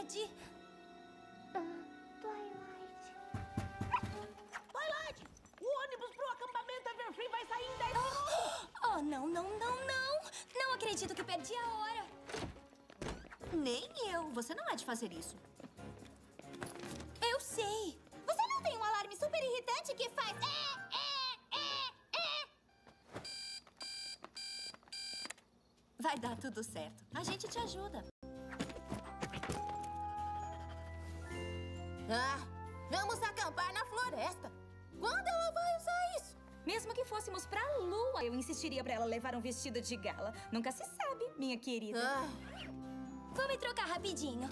Ed. Twilight. Twilight, o ônibus pro acampamento Everfree vai sair em 10 minutos. Oh, não, não, não, não. Não acredito que perdi a hora. Nem eu. Você não há de fazer isso. Eu sei. Você não tem um alarme super irritante que faz... É, é, é, é. Vai dar tudo certo. A gente te ajuda. Fôssemos pra lua, eu insistiria pra ela levar um vestido de gala. Nunca se sabe, minha querida. Ah, Vou me trocar rapidinho.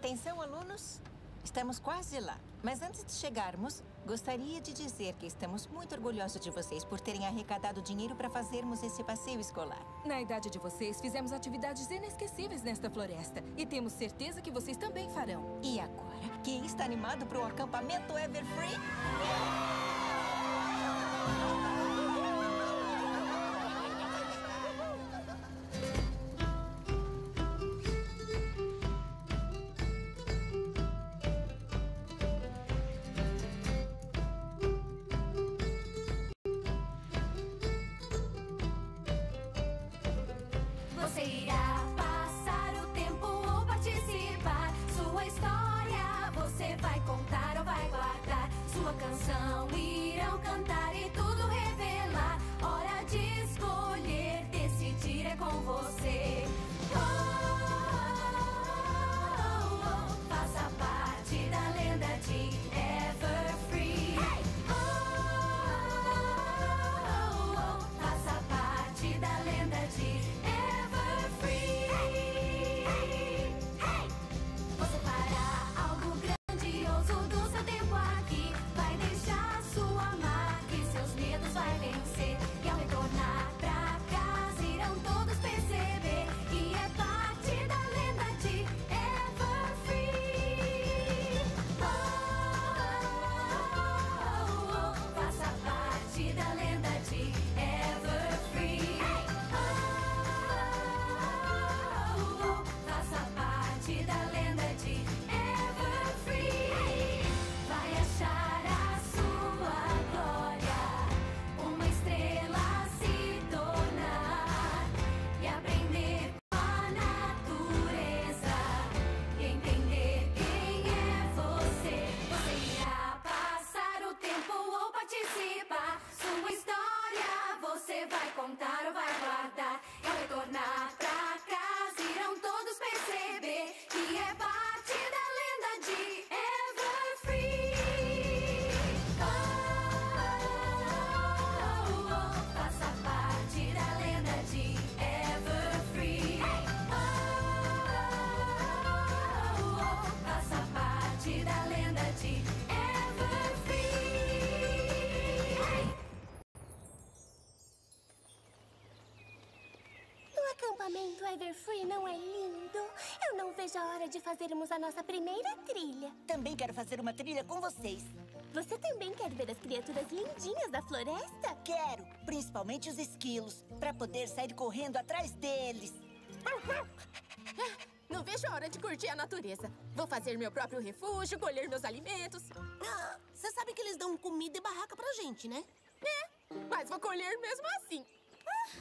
Atenção, alunos. Estamos quase lá. Mas antes de chegarmos, gostaria de dizer que estamos muito orgulhosos de vocês por terem arrecadado dinheiro para fazermos esse passeio escolar. Na idade de vocês, fizemos atividades inesquecíveis nesta floresta. E temos certeza que vocês também farão. E agora, quem está animado para o acampamento Everfree? Você acampamento Everfree não é lindo? Eu não vejo a hora de fazermos a nossa primeira trilha. Também quero fazer uma trilha com vocês. Você também quer ver as criaturas lindinhas da floresta? Quero, principalmente os esquilos, para poder sair correndo atrás deles. Não vejo a hora de curtir a natureza. Vou fazer meu próprio refúgio, colher meus alimentos. Ah, Você sabe que eles dão comida e barraca pra gente, né? É, Mas vou colher mesmo assim.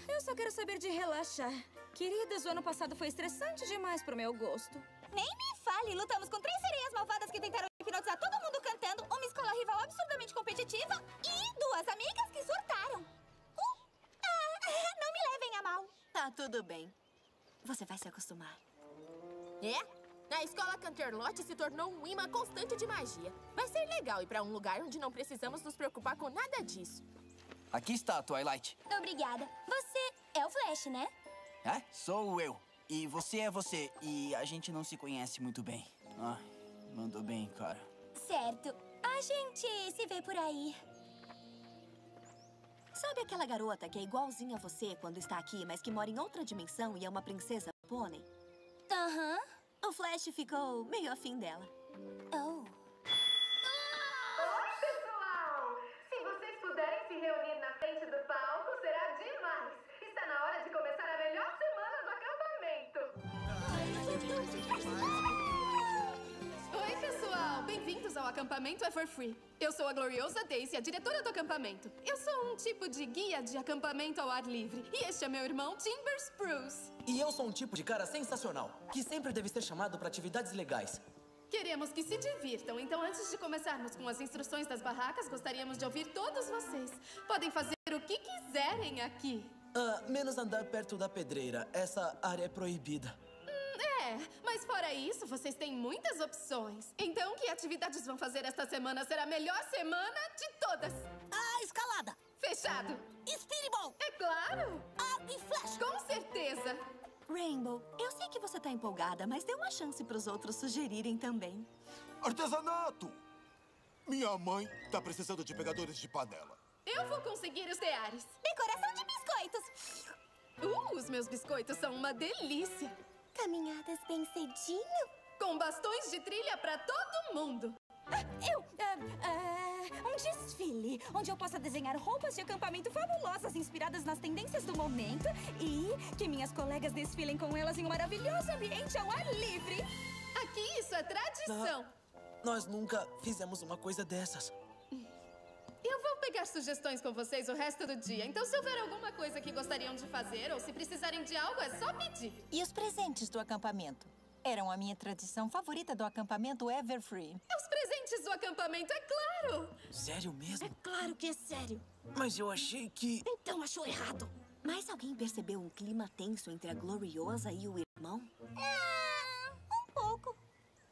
Eu só quero saber de relaxar. Queridas, o ano passado foi estressante demais pro meu gosto. Nem me fale, lutamos com três sereias malvadas que tentaram hipnotizar todo mundo cantando, uma escola rival absurdamente competitiva e duas amigas que surtaram. Uh, ah, não me levem a mal. Tá tudo bem. Você vai se acostumar. É? A escola Canterlot se tornou um imã constante de magia. Vai ser legal ir pra um lugar onde não precisamos nos preocupar com nada disso. Aqui está, Twilight. Obrigada. Você é o Flash, né? É? Sou eu. E você é você. E a gente não se conhece muito bem. Ai, mandou bem, cara. Certo. A gente se vê por aí. Sabe aquela garota que é igualzinha a você quando está aqui, mas que mora em outra dimensão e é uma princesa pônei? Aham. O Flash ficou meio afim dela. Oh. Bem-vindos ao acampamento Everfree. Eu sou a gloriosa Daisy, a diretora do acampamento. Eu sou um tipo de guia de acampamento ao ar livre. E este é meu irmão Timber Spruce. E eu sou um tipo de cara sensacional, que sempre deve ser chamado para atividades legais. Queremos que se divirtam, então antes de começarmos com as instruções das barracas, gostaríamos de ouvir todos vocês. Podem fazer o que quiserem aqui. Ah, menos andar perto da pedreira. Essa área é proibida. É, mas fora isso, vocês têm muitas opções. Então, que atividades vão fazer esta semana será a melhor semana de todas. A escalada. Fechado. Speedball. É claro. Arco e flecha. Com certeza. Rainbow, eu sei que você tá empolgada, mas dê uma chance pros outros sugerirem também. Artesanato! Minha mãe tá precisando de pegadores de panela. Eu vou conseguir os teares. Decoração de biscoitos. Uh, os meus biscoitos são uma delícia. Caminhadas bem cedinho? Com bastões de trilha pra todo mundo. Ah, eu. ah, ah, um desfile onde eu possa desenhar roupas de acampamento fabulosas inspiradas nas tendências do momento e que minhas colegas desfilem com elas em um maravilhoso ambiente ao ar livre. Aqui isso é tradição. Nós nunca fizemos uma coisa dessas. Eu vou pegar sugestões com vocês o resto do dia. Então, se houver alguma coisa que gostariam de fazer ou se precisarem de algo, é só pedir. E os presentes do acampamento? Eram a minha tradição favorita do acampamento Everfree. Os presentes do acampamento, é claro! Sério mesmo? Claro que é sério. Mas eu achei que. Então achou errado. Mas alguém percebeu um clima tenso entre a Gloriosa e o irmão? Ah, um pouco.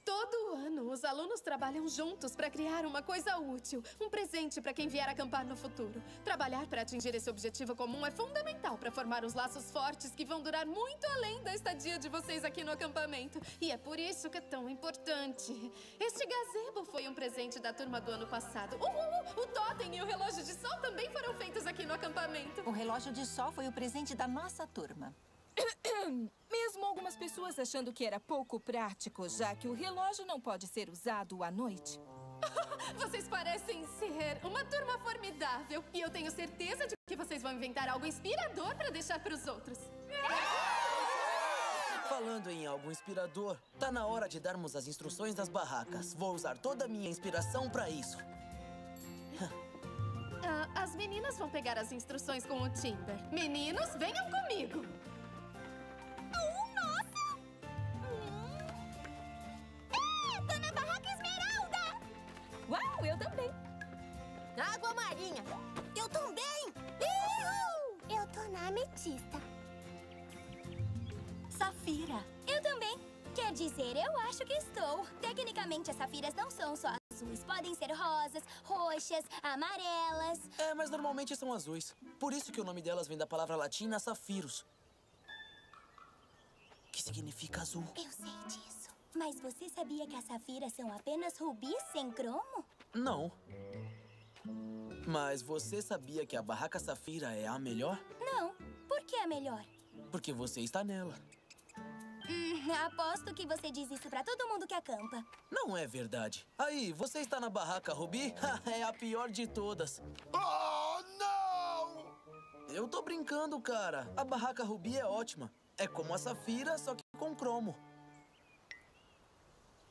Todo ano, os alunos trabalham juntos para criar uma coisa útil, um presente para quem vier acampar no futuro. Trabalhar para atingir esse objetivo comum é fundamental para formar os laços fortes que vão durar muito além da estadia de vocês aqui no acampamento. E é por isso que é tão importante. Este gazebo foi um presente da turma do ano passado. Uh, uh, uh, o totem e o relógio de sol também foram feitos aqui no acampamento. O relógio de sol foi o presente da nossa turma. Mesmo algumas pessoas achando que era pouco prático, já que o relógio não pode ser usado à noite. Vocês parecem ser uma turma formidável. E eu tenho certeza de que vocês vão inventar algo inspirador para deixar para os outros. Falando em algo inspirador, tá na hora de darmos as instruções das barracas. Vou usar toda a minha inspiração para isso. Ah, as meninas vão pegar as instruções com o Timber. Meninos, venham comigo. Uh, nossa! Hum. É, tô na barraca esmeralda! Uau, eu também. Água marinha. Eu também. Uhul! Eu tô na ametista. Safira. Eu também. Quer dizer, eu acho que estou. Tecnicamente, as safiras não são só azuis. Podem ser rosas, roxas, amarelas. É, mas normalmente são azuis. Por isso que o nome delas vem da palavra latina safiros. Que significa azul. Eu sei disso. Mas você sabia que as safiras são apenas rubis sem cromo? Não. Mas você sabia que a barraca safira é a melhor? Não. Por que é melhor? Porque você está nela. Hum, aposto que você diz isso pra todo mundo que acampa. Não é verdade. Aí, você está na barraca Rubi? é a pior de todas. Oh, não! Eu tô brincando, cara. A barraca Rubi é ótima. É como a Safira, só que com cromo.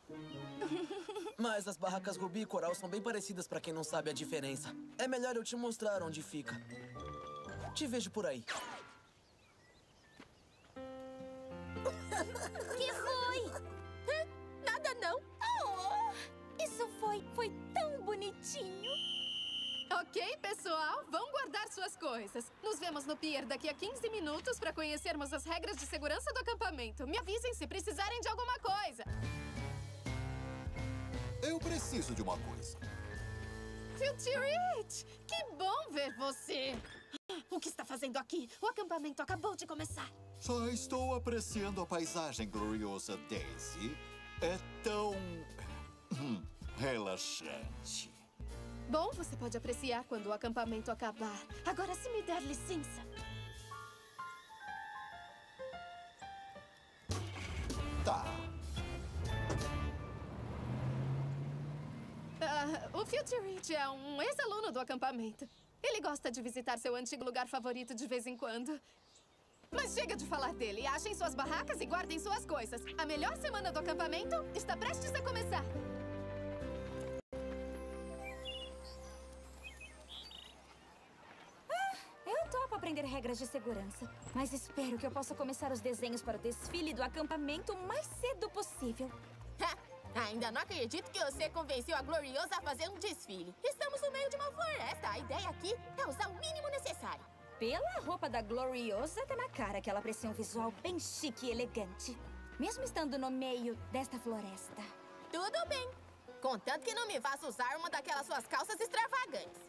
Mas as barracas Rubi e Coral são bem parecidas pra quem não sabe a diferença. É melhor eu te mostrar onde fica. Te vejo por aí. Que foi? Nada não. Oh, isso foi, foi tão bonitinho. Ok, pessoal, vão guardar suas coisas. Nos vemos no pier daqui a 15 minutos para conhecermos as regras de segurança do acampamento. Me avisem se precisarem de alguma coisa. Eu preciso de uma coisa. Filthy Que bom ver você! O que está fazendo aqui? O acampamento acabou de começar. Só estou apreciando a paisagem gloriosa, Daisy. É tão. hum, relaxante. Bom, você pode apreciar quando o acampamento acabar. Agora, se me der licença. Tá. Ah, o Future Rich é um ex-aluno do acampamento. Ele gosta de visitar seu antigo lugar favorito de vez em quando. Mas chega de falar dele. Achem suas barracas e guardem suas coisas. A melhor semana do acampamento está prestes a começar. Regras de segurança, mas espero que eu possa começar os desenhos para o desfile do acampamento o mais cedo possível. Ainda não acredito que você convenceu a Gloriosa a fazer um desfile. Estamos no meio de uma floresta. A ideia aqui é usar o mínimo necessário. Pela roupa da Gloriosa, tá na cara que ela aprecia um visual bem chique e elegante. Mesmo estando no meio desta floresta. Tudo bem. Contanto que não me faça usar uma daquelas suas calças extravagantes.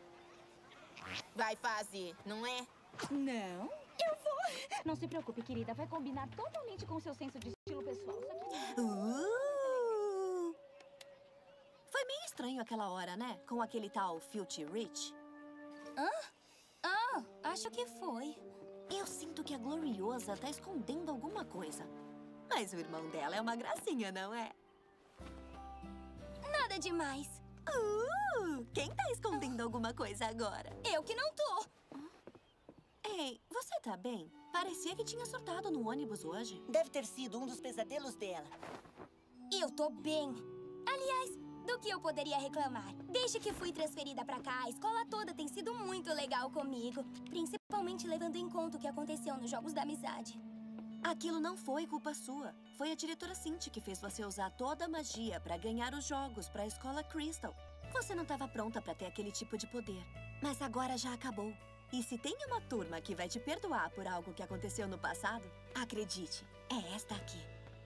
Vai fazer, não é? Não, eu vou. Não se preocupe, querida. Vai combinar totalmente com o seu senso de estilo pessoal. Só que... Uh! Foi meio estranho aquela hora, né? Com aquele tal Filthy Rich. Hã? Ah, acho que foi. Eu sinto que a Gloriosa tá escondendo alguma coisa. Mas o irmão dela é uma gracinha, não é? Nada demais. Uh! Quem tá escondendo alguma coisa agora? Eu que não tô. Ei, você tá bem? Parecia que tinha surtado no ônibus hoje. Deve ter sido um dos pesadelos dela. Eu tô bem. Aliás, do que eu poderia reclamar? Desde que fui transferida pra cá, a escola toda tem sido muito legal comigo. Principalmente levando em conta o que aconteceu nos Jogos da Amizade. Aquilo não foi culpa sua. Foi a diretora Cinti que fez você usar toda a magia pra ganhar os jogos pra escola Crystal. Você não estava pronta pra ter aquele tipo de poder. Mas agora já acabou. E se tem uma turma que vai te perdoar por algo que aconteceu no passado, acredite, é esta aqui.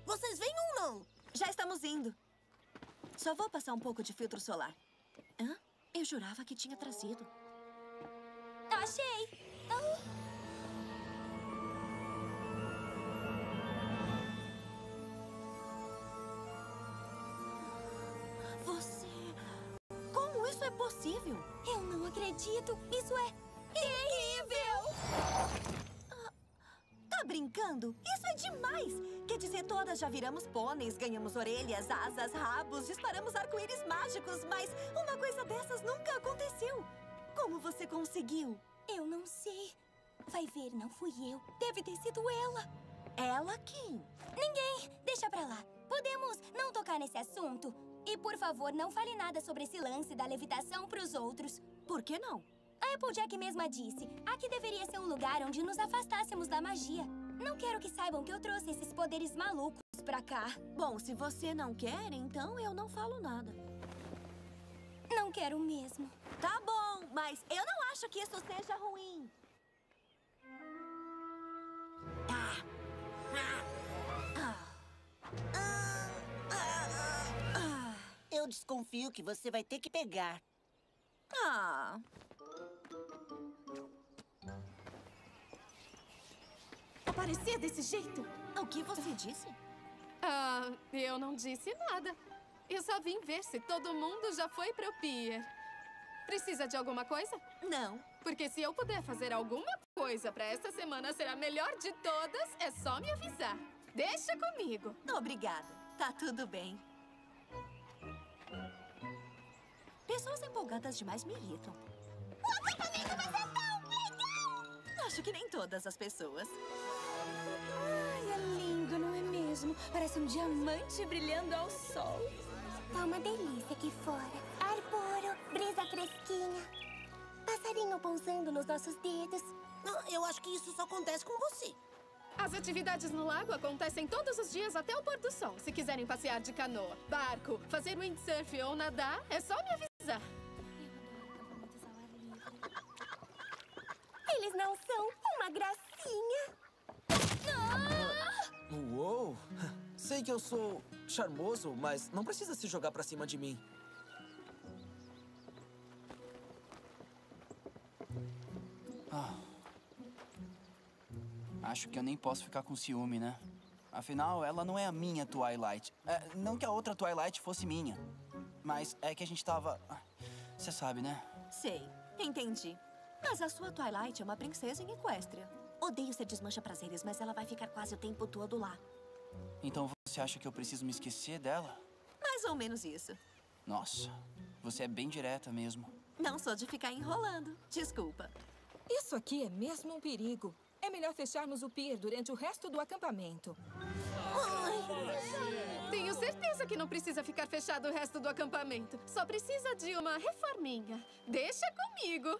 Vocês vêm ou não? Já estamos indo. Só vou passar um pouco de filtro solar. Hã? Eu jurava que tinha trazido. Achei! Ah. Você. Como isso é possível? Eu não acredito! Isso é terrível! Tá brincando? Isso é demais! Quer dizer, todas já viramos pôneis, ganhamos orelhas, asas, rabos, disparamos arco-íris mágicos, mas uma coisa dessas nunca aconteceu. Como você conseguiu? Eu não sei. Vai ver, não fui eu. Deve ter sido ela. Ela quem? Ninguém. Deixa pra lá. Podemos não tocar nesse assunto? E, por favor, não fale nada sobre esse lance da levitação pros outros. Por que não? A Applejack mesma disse. Aqui deveria ser um lugar onde nos afastássemos da magia. Não quero que saibam que eu trouxe esses poderes malucos pra cá. Bom, se você não quer, então eu não falo nada. Não quero mesmo. Tá bom, mas eu não acho que isso seja ruim. Ah. Ah. Eu desconfio que você vai ter que pegar. Ah. Aparecer desse jeito? O que você disse? Ah, eu não disse nada. Eu só vim ver se todo mundo já foi pro pier. Precisa de alguma coisa? Não. Porque se eu puder fazer alguma coisa pra esta semana ser a melhor de todas, é só me avisar. Deixa comigo. Obrigada. Tá tudo bem. Pessoas empolgadas demais me irritam. O acampamento vai ser tão legal! Acho que nem todas as pessoas. Mesmo? Parece um diamante brilhando ao sol. Tá uma delícia aqui fora. Ar puro, brisa fresquinha. Passarinho pousando nos nossos dedos. Eu acho que isso só acontece com você. As atividades no lago acontecem todos os dias até o pôr do sol. Se quiserem passear de canoa, barco, fazer windsurf ou nadar, é só me avisar. Eles não são uma gracinha. Uou! Sei que eu sou charmoso, mas não precisa se jogar pra cima de mim. Ah. Acho que eu nem posso ficar com ciúme, né? Afinal, ela não é a minha Twilight. É, não que a outra Twilight fosse minha. Mas é que a gente tava. Você sabe, né? Sei, entendi. Mas a sua Twilight é uma princesa em Equestria. Odeio ser desmancha prazeres, mas ela vai ficar quase o tempo todo lá. Então você acha que eu preciso me esquecer dela? Mais ou menos isso. Nossa, você é bem direta mesmo. Não sou de ficar enrolando. Desculpa. Isso aqui é mesmo um perigo. É melhor fecharmos o pier durante o resto do acampamento. Tenho certeza que não precisa ficar fechado o resto do acampamento. Só precisa de uma reforminha. Deixa comigo.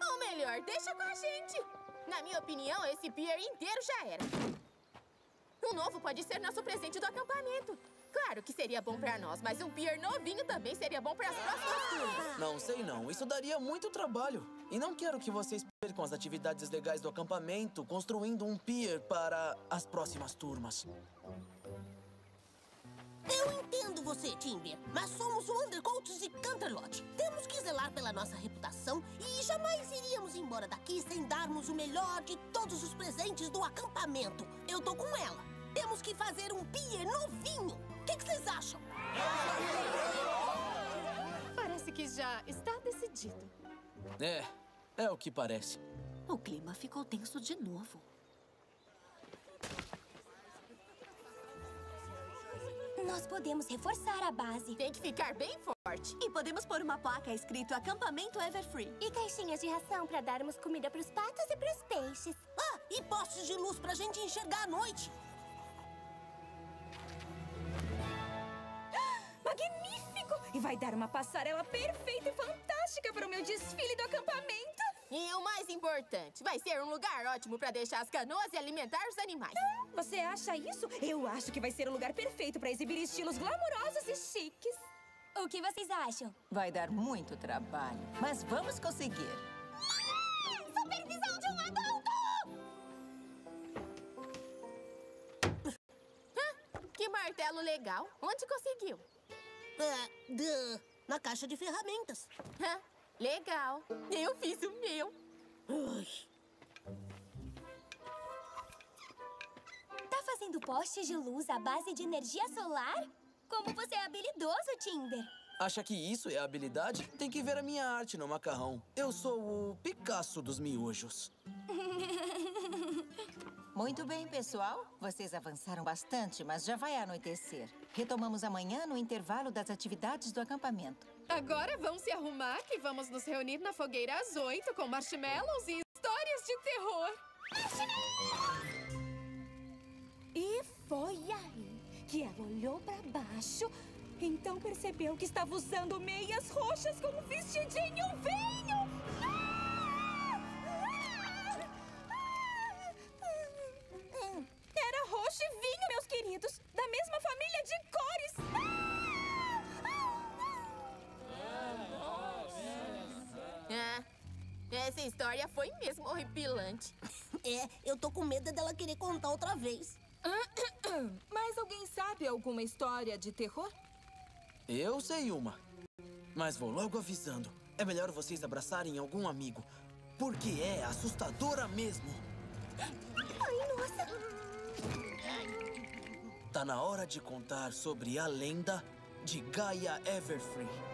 Ou melhor, deixa com a gente. Na minha opinião, esse pier inteiro já era. O novo pode ser nosso presente do acampamento. Claro que seria bom pra nós, mas um pier novinho também seria bom para as próximas turmas. Não sei não, isso daria muito trabalho. E não quero que vocês percam as atividades legais do acampamento construindo um pier para as próximas turmas. Eu entendo você, Timber, mas somos o Undercoats de Canterlot. Temos que zelar pela nossa reputação e jamais iríamos embora daqui sem darmos o melhor de todos os presentes do acampamento. Eu tô com ela. Temos que fazer um pier novinho. O que, que vocês acham? Parece que já está decidido. É, é o que parece. O clima ficou tenso de novo. Nós podemos reforçar a base. Tem que ficar bem forte. E podemos pôr uma placa escrito Acampamento Everfree. E caixinhas de ração para darmos comida pros patos e pros peixes. Ah, e postes de luz pra gente enxergar à noite. Magnífico! E vai dar uma passarela perfeita e fantástica para o meu desfile do acampamento. E o mais importante, vai ser um lugar ótimo para deixar as canoas e alimentar os animais. Você acha isso? Eu acho que vai ser o lugar perfeito para exibir estilos glamourosos e chiques. O que vocês acham? Vai dar muito trabalho, mas vamos conseguir. Supervisão de um adulto! Que martelo legal. Onde conseguiu? É, na caixa de ferramentas. Hã? Legal. Eu fiz o meu. Ai. Tá fazendo postes de luz à base de energia solar? Como você é habilidoso, Timber. Acha que isso é habilidade? Tem que ver a minha arte no macarrão. Eu sou o Picasso dos miojos. Muito bem, pessoal. Vocês avançaram bastante, mas já vai anoitecer. Retomamos amanhã no intervalo das atividades do acampamento. Agora vão se arrumar que vamos nos reunir na fogueira às oito com marshmallows e histórias de terror. E foi aí que ela olhou para baixo, então percebeu que estava usando meias roxas com um vestidinho vinho. História foi mesmo horripilante. É, eu tô com medo dela querer contar outra vez. Mas alguém sabe alguma história de terror? Eu sei uma. Mas vou logo avisando. É melhor vocês abraçarem algum amigo. Porque é assustadora mesmo. Ai, nossa! Tá na hora de contar sobre a lenda de Gaia Everfree.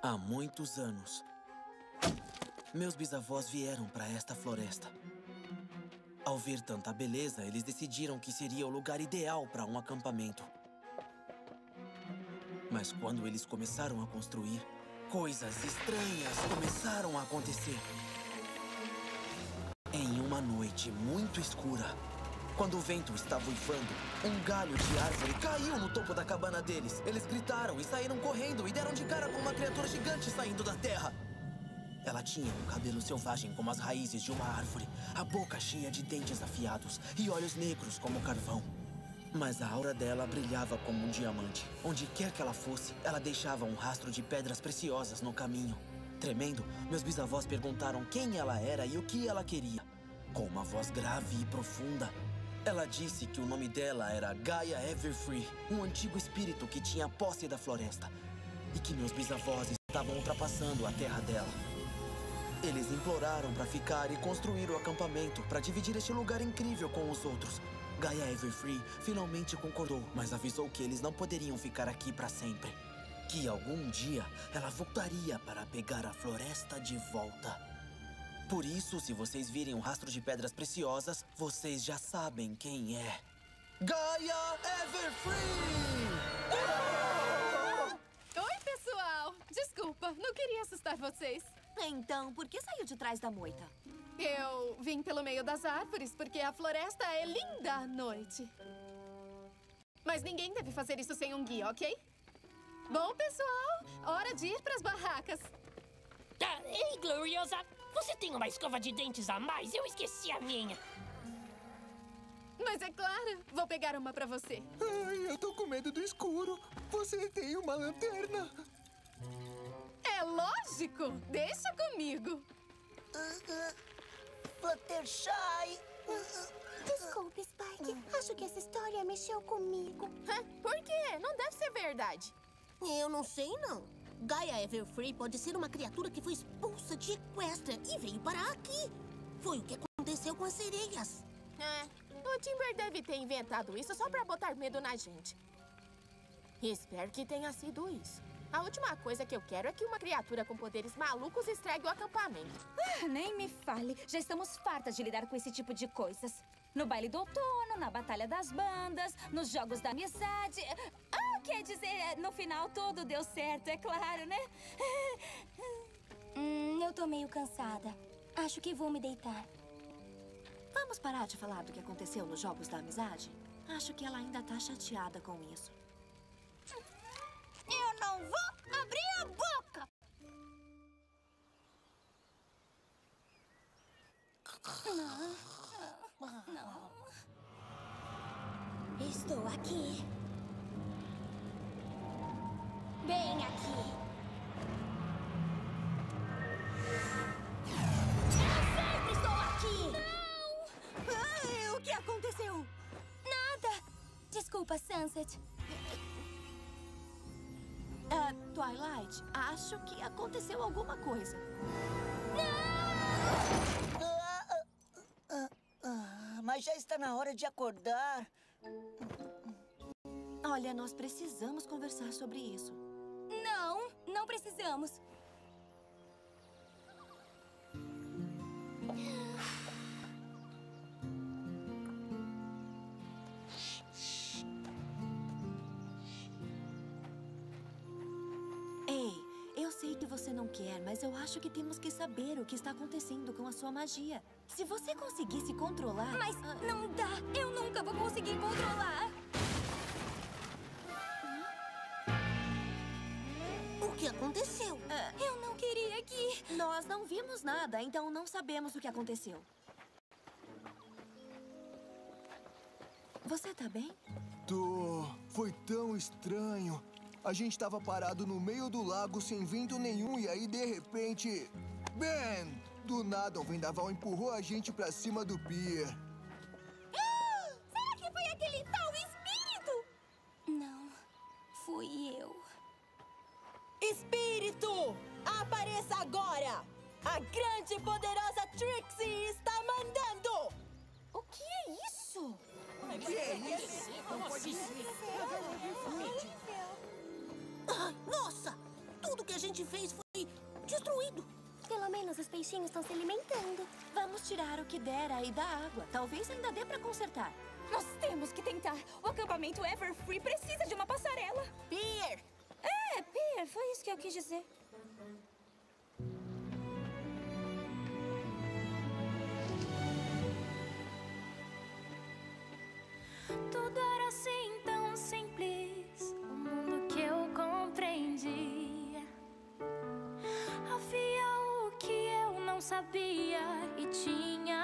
Há muitos anos, meus bisavós vieram para esta floresta. Ao ver tanta beleza, eles decidiram que seria o lugar ideal para um acampamento. Mas quando eles começaram a construir, coisas estranhas começaram a acontecer. Em uma noite muito escura, Quando o vento estava uivando, um galho de árvore caiu no topo da cabana deles. Eles gritaram e saíram correndo e deram de cara com uma criatura gigante saindo da terra. Ela tinha um cabelo selvagem como as raízes de uma árvore, a boca cheia de dentes afiados e olhos negros como carvão. Mas a aura dela brilhava como um diamante. Onde quer que ela fosse, ela deixava um rastro de pedras preciosas no caminho. Tremendo, meus bisavós perguntaram quem ela era e o que ela queria. Com uma voz grave e profunda, ela disse que o nome dela era Gaia Everfree, um antigo espírito que tinha posse da floresta. E que meus bisavós estavam ultrapassando a terra dela. Eles imploraram para ficar e construir o acampamento para dividir este lugar incrível com os outros. Gaia Everfree finalmente concordou, mas avisou que eles não poderiam ficar aqui para sempre. Que algum dia ela voltaria para pegar a floresta de volta. Por isso, se vocês virem um rastro de pedras preciosas, vocês já sabem quem é. Gaia Everfree! Oi, pessoal! Desculpa, não queria assustar vocês. Então, por que saiu de trás da moita? Eu vim pelo meio das árvores porque a floresta é linda à noite. Mas ninguém deve fazer isso sem um guia, ok? Bom, pessoal, hora de ir pras barracas. Ah, ei, Gloriosa! Você tem uma escova de dentes a mais? Eu esqueci a minha. Mas é claro, vou pegar uma pra você. Ai, eu tô com medo do escuro. Você tem uma lanterna? É lógico! Deixa comigo. Fluttershy! Desculpe, Spike. Acho que essa história mexeu comigo. Por quê? Não deve ser verdade. Eu não sei, não. Gaia Everfree pode ser uma criatura que foi expulsa de Equestria e veio parar aqui. Foi o que aconteceu com as sereias. É, o Timber deve ter inventado isso só pra botar medo na gente. Espero que tenha sido isso. A última coisa que eu quero é que uma criatura com poderes malucos estrague o acampamento. Ah, nem me fale. Já estamos fartas de lidar com esse tipo de coisas. No baile do outono, na batalha das bandas, nos jogos da amizade. Ah, quer dizer, no final tudo deu certo, é claro, né? Hum, eu tô meio cansada. Acho que vou me deitar. Vamos parar de falar do que aconteceu nos Jogos da Amizade? Acho que ela ainda tá chateada com isso. Eu não vou abrir a boca! Não. Não. Estou aqui. Bem aqui. Eu sempre estou aqui! Não! O que aconteceu? Nada. Desculpa, Sunset. Ah, Twilight, acho que aconteceu alguma coisa. Ah, mas já está na hora de acordar. Olha, nós precisamos conversar sobre isso. Não, não precisamos. Acho que temos que saber o que está acontecendo com a sua magia. Se você conseguisse controlar... Mas não dá! Eu nunca vou conseguir controlar! O que aconteceu? Eu não queria que... Nós não vimos nada, então não sabemos o que aconteceu. Você tá bem? Tô. Foi tão estranho. A gente tava parado no meio do lago sem vento nenhum e aí, de repente... Ben! Do nada, um vendaval empurrou a gente pra cima do pier. Será que foi aquele tal espírito? Não, fui eu. Espírito! Apareça agora! A grande e poderosa Trixie está mandando! O que é isso? O que é isso? Ai, nossa! Tudo que a gente fez foi destruído. Pelo menos os peixinhos estão se alimentando. Vamos tirar o que der aí da água. Talvez ainda dê pra consertar. Nós temos que tentar. O acampamento Everfree precisa de uma passarela. Pier! É, Pier, foi isso que eu quis dizer. Sabia e tinha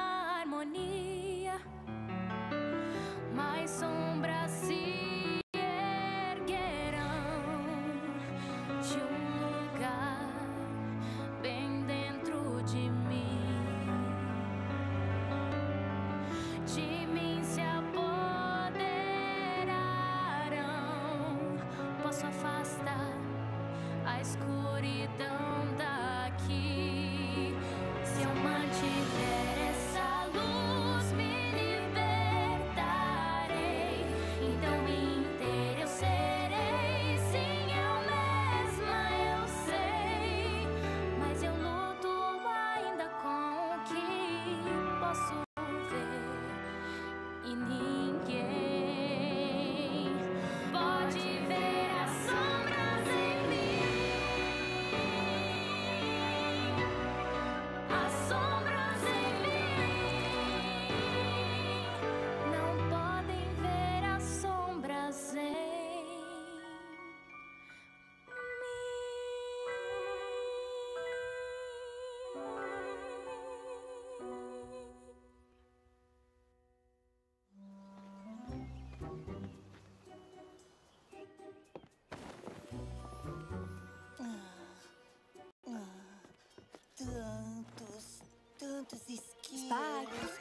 Tantos, tantos esquilos.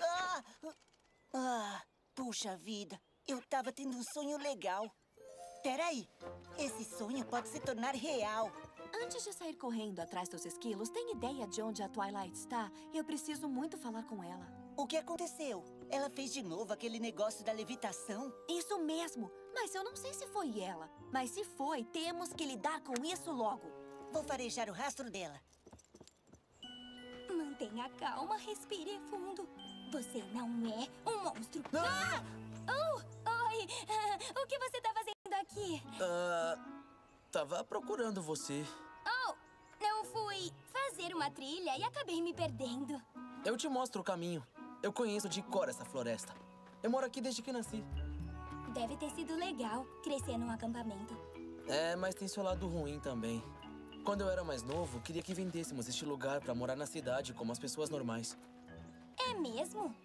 Ah! ah, puxa vida, eu tava tendo um sonho legal. Peraí, esse sonho pode se tornar real. Antes de sair correndo atrás dos esquilos, tem ideia de onde a Twilight está? Eu preciso muito falar com ela. O que aconteceu? Ela fez de novo aquele negócio da levitação? Isso mesmo. Mas eu não sei se foi ela. Mas se foi, temos que lidar com isso logo. Vou farejar o rastro dela. Mantenha calma, respire fundo. Você não é um monstro. Ah! Oh, oi! Ah, o que você tá fazendo aqui? Ah, tava procurando você. Oh, eu fui fazer uma trilha e acabei me perdendo. Eu te mostro o caminho. Eu conheço de cor essa floresta. Eu moro aqui desde que nasci. Deve ter sido legal crescer num acampamento. É, mas tem seu lado ruim também. Quando eu era mais novo, queria que vendêssemos este lugar pra morar na cidade como as pessoas normais. É mesmo?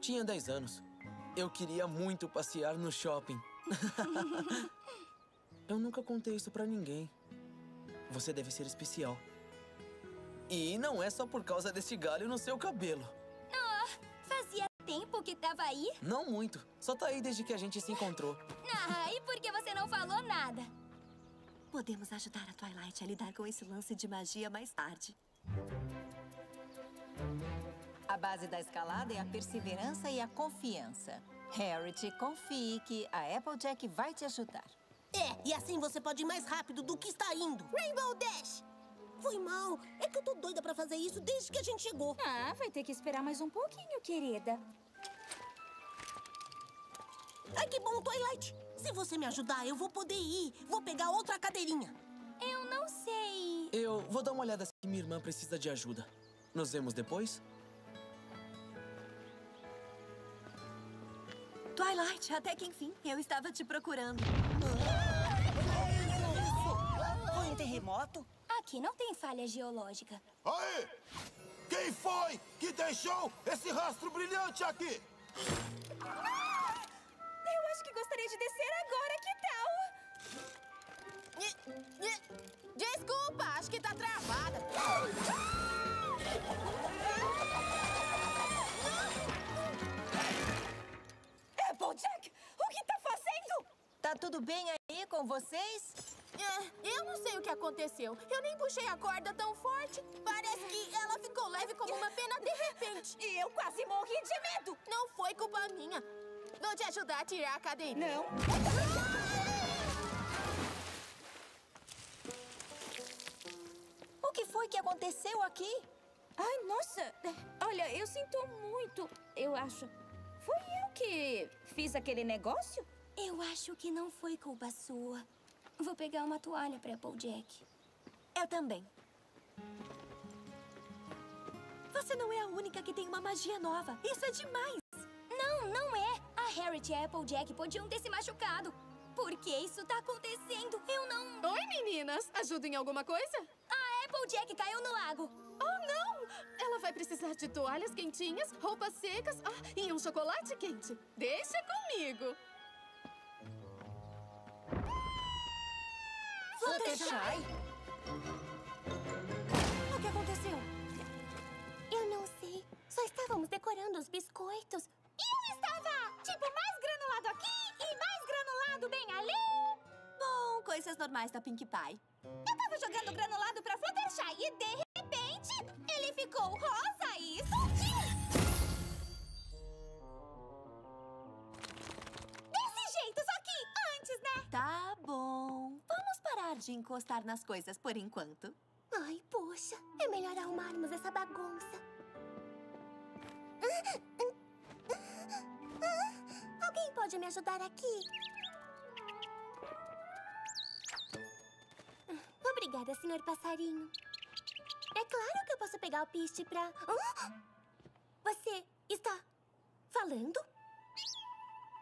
Tinha 10 anos. Eu queria muito passear no shopping. eu nunca contei isso pra ninguém. Você deve ser especial. E não é só por causa desse galho no seu cabelo. Ah, fazia tempo que tava aí? Não muito. Só tá aí desde que a gente se encontrou. Ah, e por que você não falou nada? Podemos ajudar a Twilight a lidar com esse lance de magia mais tarde. A base da escalada é a perseverança e a confiança. Harriet, confie que a Applejack vai te ajudar. É, e assim você pode ir mais rápido do que está indo. Rainbow Dash! Foi mal. É que eu tô doida pra fazer isso desde que a gente chegou. Ah, vai ter que esperar mais um pouquinho, querida. Ai, que bom, Twilight. Se você me ajudar, eu vou poder ir. Vou pegar outra cadeirinha. Eu não sei. Eu vou dar uma olhada se minha irmã precisa de ajuda. Nos vemos depois? Twilight, até que enfim, eu estava te procurando. Foi um terremoto? Aqui não tem falha geológica. Aí! Quem foi que deixou esse rastro brilhante aqui? Eu acho que gostaria de descer? Desculpa, acho que tá travada. Applejack, o que tá fazendo? Tá tudo bem aí com vocês? É, eu não sei o que aconteceu. Eu nem puxei a corda tão forte. Parece que ela ficou leve como uma pena de repente. E eu quase morri de medo. Não foi culpa minha. Vou te ajudar a tirar a cadeirinha. Não. Que foi que aconteceu aqui? Ai, nossa. Olha, eu sinto muito. Eu acho. Foi eu que fiz aquele negócio? Eu acho que não foi culpa sua. Vou pegar uma toalha pra Applejack. Eu também. Você não é a única que tem uma magia nova. Isso é demais. Não, não é. A Harriet e a Applejack podiam ter se machucado. Por que isso tá acontecendo? Eu não... Oi, meninas. Ajuda em alguma coisa? Applejack caiu no lago. Oh, não! Ela vai precisar de toalhas quentinhas, roupas secas ah, e um chocolate quente. Deixa comigo. Fluttershy? O que aconteceu? Eu não sei. Só estávamos decorando os biscoitos. E eu estava, tipo, mais granulado aqui e mais granulado bem ali. Coisas normais da Pink Pie. Eu tava jogando granulado pra Fluttershy e, de repente, ele ficou rosa e soltinho. Desse jeito, só que antes, né? Tá bom. Vamos parar de encostar nas coisas por enquanto. Ai, poxa. É melhor arrumarmos essa bagunça. Alguém pode me ajudar aqui? Obrigada, senhor passarinho. É claro que eu posso pegar o piste pra... Hã? Você está falando?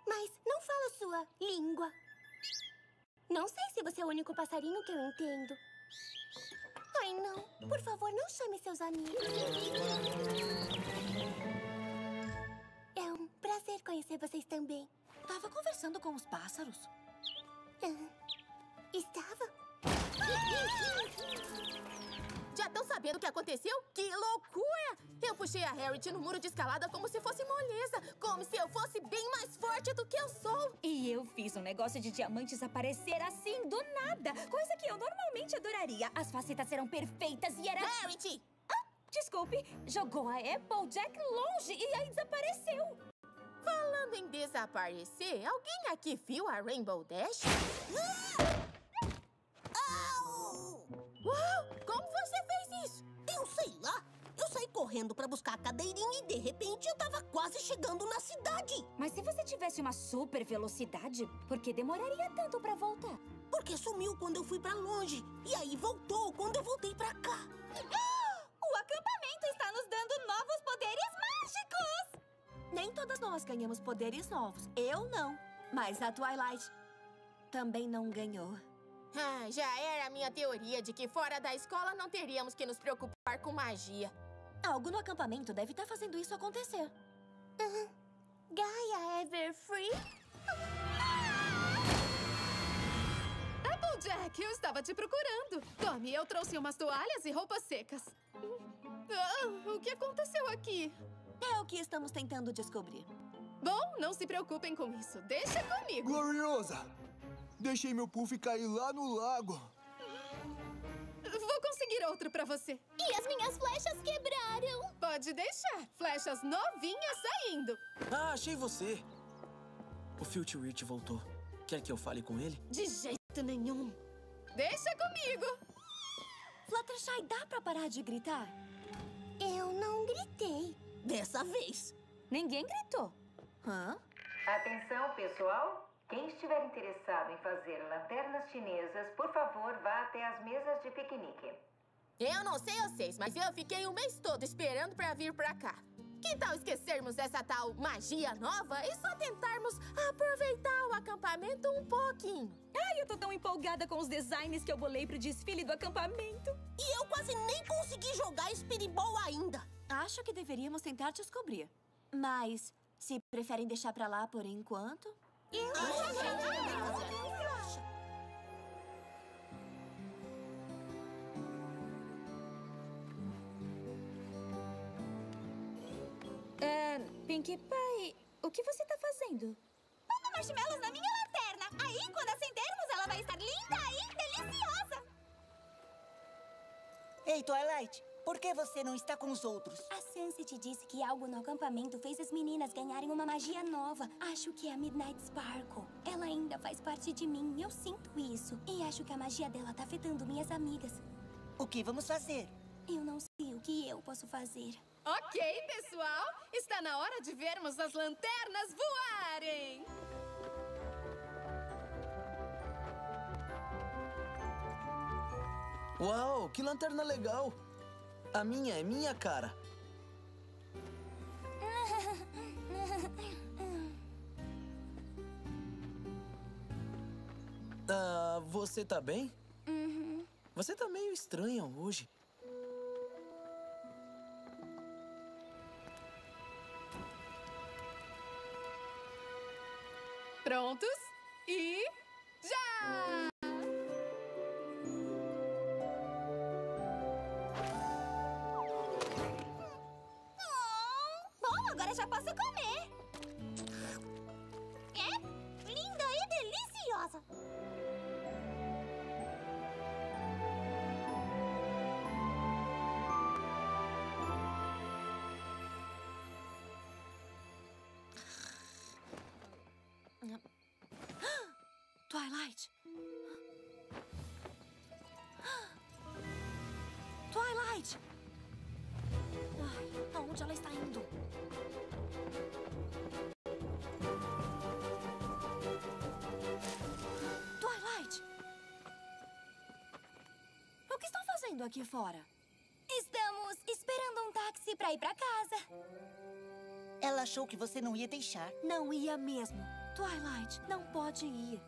Mas não fala sua língua. Não sei se você é o único passarinho que eu entendo. Ai, não. Por favor, não chame seus amigos. É um prazer conhecer vocês também. Tava conversando com os pássaros. Ah, estava? Já estão sabendo o que aconteceu? Que loucura! Eu puxei a Harriet no muro de escalada como se fosse moleza. Como se eu fosse bem mais forte do que eu sou. E eu fiz um negócio de diamantes aparecer assim, do nada. Coisa que eu normalmente adoraria. As facetas eram perfeitas e era... Harriet! Ah, desculpe. Jogou a Applejack longe e aí desapareceu. Falando em desaparecer, alguém aqui viu a Rainbow Dash? Uau! Como você fez isso? Eu sei lá. Eu saí correndo pra buscar a cadeirinha e, de repente, eu tava quase chegando na cidade. Mas se você tivesse uma super velocidade, por que demoraria tanto pra voltar? Porque sumiu quando eu fui pra longe. E aí voltou quando eu voltei pra cá. O acampamento está nos dando novos poderes mágicos! Nem todas nós ganhamos poderes novos. Eu não. Mas a Twilight também não ganhou. Ah, já era a minha teoria de que fora da escola não teríamos que nos preocupar com magia. Algo no acampamento deve estar fazendo isso acontecer. Gaia Everfree? Applejack, eu estava te procurando. Tome, eu trouxe umas toalhas e roupas secas. Ah, o que aconteceu aqui? É o que estamos tentando descobrir. Bom, não se preocupem com isso. Deixa comigo. Gloriosa! Deixei meu puff cair lá no lago. Vou conseguir outro pra você. E as minhas flechas quebraram. Pode deixar. Flechas novinhas saindo. Ah, achei você. O Filtwitch voltou. Quer que eu fale com ele? De jeito nenhum. Deixa comigo. Fluttershy, dá pra parar de gritar? Eu não gritei. Dessa vez. Ninguém gritou. Hã? Atenção, pessoal. Quem estiver interessado em fazer lanternas chinesas, por favor, vá até as mesas de piquenique. Eu não sei vocês, mas eu fiquei o mês todo esperando pra vir pra cá. Que tal esquecermos essa tal magia nova e só tentarmos aproveitar o acampamento um pouquinho? Ai, eu tô tão empolgada com os designs que eu bolei pro desfile do acampamento. E eu quase nem consegui jogar Spiriball ainda. Acho que deveríamos tentar descobrir. Mas, se preferem deixar pra lá por enquanto... É, Pinkie Pie, o que você tá fazendo? Pondo marshmallows na minha lanterna. Aí, quando acendermos, ela vai estar linda e deliciosa. Ei, Twilight, por que você não está com os outros? A Sunset disse que algo no acampamento fez as meninas ganharem uma magia nova. Acho que é a Midnight Sparkle. Ela ainda faz parte de mim, eu sinto isso. E acho que a magia dela tá afetando minhas amigas. O que vamos fazer? Eu não sei o que eu posso fazer. Ok, pessoal. Está na hora de vermos as lanternas voarem. Uau, que lanterna legal! A minha é minha, cara. Ah, você tá bem? Uhum. Você tá meio estranha hoje. Prontos? E já! Ai, aonde ela está indo? Twilight! O que estão fazendo aqui fora? Estamos esperando um táxi pra ir pra casa. Ela achou que você não ia deixar. Não ia mesmo. Twilight, não pode ir.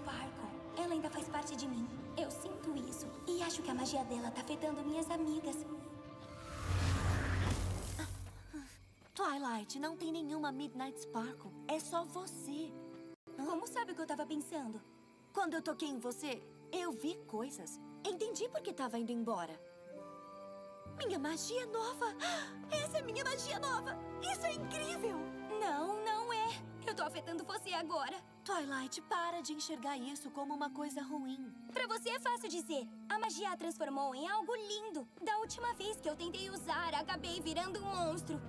Sparkle. Ela ainda faz parte de mim. Eu sinto isso. E acho que a magia dela tá afetando minhas amigas. Twilight, não tem nenhuma Midnight Sparkle. É só você. Como sabe o que eu tava pensando? Quando eu toquei em você, eu vi coisas. Entendi por que estava indo embora. Minha magia nova! Essa é minha magia nova! Isso é incrível! Eu tô afetando você agora. Twilight, para de enxergar isso como uma coisa ruim. Pra você é fácil dizer. A magia a transformou em algo lindo. Da última vez que eu tentei usar, acabei virando um monstro.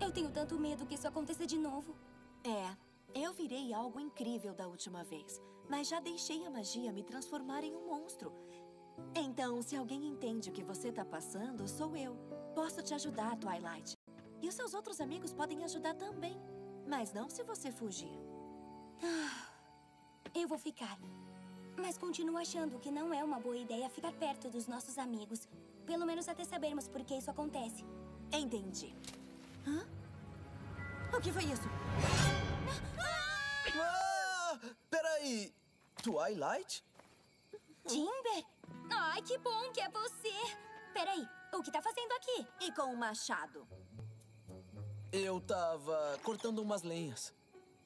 Eu tenho tanto medo que isso aconteça de novo. É, eu virei algo incrível da última vez, mas já deixei a magia me transformar em um monstro. Então, se alguém entende o que você tá passando, sou eu. Posso te ajudar, Twilight. E os seus outros amigos podem ajudar também. Mas não se você fugir. Ah, eu vou ficar. Mas continuo achando que não é uma boa ideia ficar perto dos nossos amigos. Pelo menos até sabermos por que isso acontece. Entendi. Hã? O que foi isso? Ah! Peraí! Twilight? Timber? Ai, que bom que é você! Peraí, o que tá fazendo aqui? E com o machado? Eu tava cortando umas lenhas.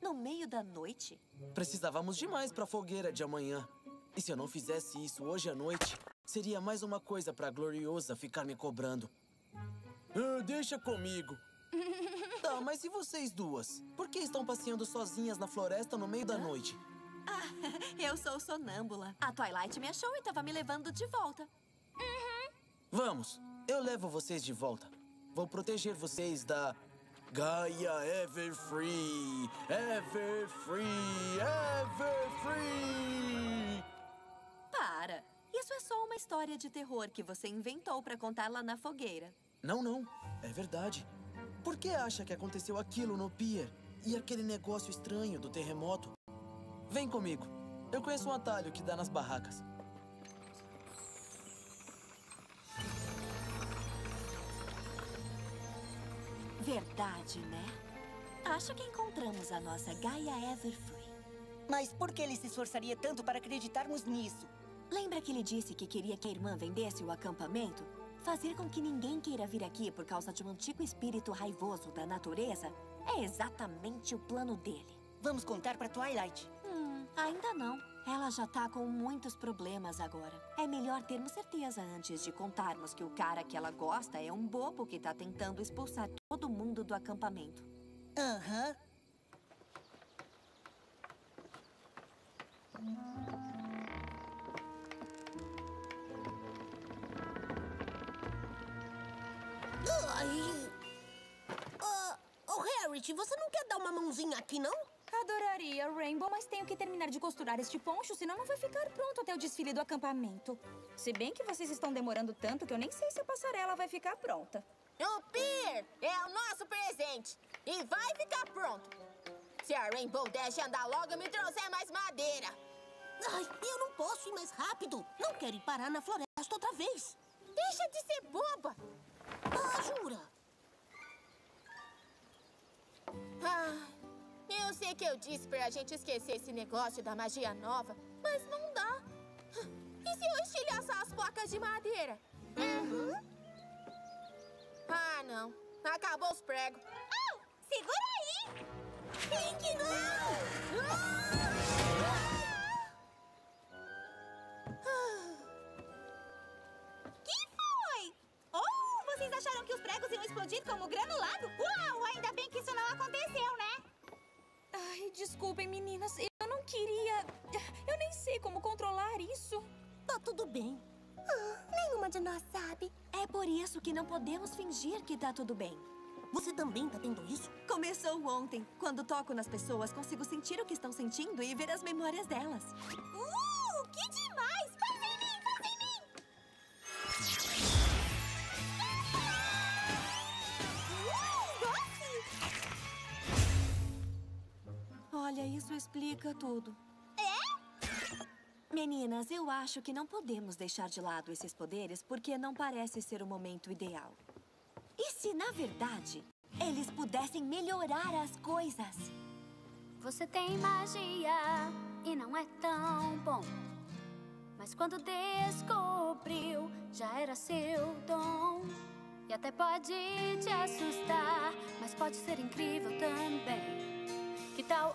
No meio da noite? Precisávamos de mais pra fogueira de amanhã. E se eu não fizesse isso hoje à noite, seria mais uma coisa pra Gloriosa ficar me cobrando. Ah, deixa comigo. Tá, mas e vocês duas? Por que estão passeando sozinhas na floresta no meio da noite? Ah, eu sou sonâmbula. A Twilight me achou e tava me levando de volta. Vamos, eu levo vocês de volta. Vou proteger vocês da Gaia Everfree, Everfree, Everfree. Para. Isso é só uma história de terror que você inventou pra contar lá na fogueira. Não, não, é verdade. Por que acha que aconteceu aquilo no pier? E aquele negócio estranho do terremoto? Vem comigo. Eu conheço um atalho que dá nas barracas. Verdade, né? Acho que encontramos a nossa Gaia Everfree. Mas por que ele se esforçaria tanto para acreditarmos nisso? Lembra que ele disse que queria que a irmã vendesse o acampamento? Fazer com que ninguém queira vir aqui por causa de um antigo espírito raivoso da natureza é exatamente o plano dele. Vamos contar para Twilight. Hum, ainda não. Ela já tá com muitos problemas agora. É melhor termos certeza antes de contarmos que o cara que ela gosta é um bobo que tá tentando expulsar todo mundo do acampamento. Aham. Ai. Ah, oh, Harriet, você não quer dar uma mãozinha aqui, não? Adoraria, Rainbow, mas tenho que terminar de costurar este poncho, senão não vai ficar pronto até o desfile do acampamento. Se bem que vocês estão demorando tanto que eu nem sei se a passarela vai ficar pronta. O Pier é o nosso presente e vai ficar pronto. Se a Rainbow Dash andar logo e me trouxer mais madeira. Ai, eu não posso ir mais rápido. Não quero ir parar na floresta outra vez. Deixa de ser boba. Ah, jura? Ah, eu sei que eu disse pra gente esquecer esse negócio da magia nova, mas não dá. E se eu estilhaçar as placas de madeira? Ah, não. Acabou os pregos. Oh, segura aí! Pink, não! Que foi? Oh, vocês acharam que os pregos iam explodir como granulado? Uau, ainda bem que isso não aconteceu, né? Ai, desculpem, meninas. Eu não queria. Eu nem sei como controlar isso. Tá tudo bem. Ah, nenhuma de nós sabe. É por isso que não podemos fingir que tá tudo bem. Você também tá tendo isso? Começou ontem. Quando toco nas pessoas, consigo sentir o que estão sentindo e ver as memórias delas. Uh, Olha, isso explica tudo. É? Meninas, eu acho que não podemos deixar de lado esses poderes porque não parece ser o momento ideal. E se, na verdade, eles pudessem melhorar as coisas? Você tem magia e não é tão bom. Mas quando descobriu, já era seu dom. E até pode te assustar, mas pode ser incrível também. Que tal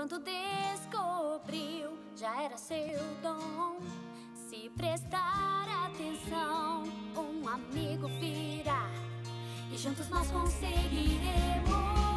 quando descobriu, já era seu dom. Se prestar atenção, um amigo virá. E juntos nós conseguiremos.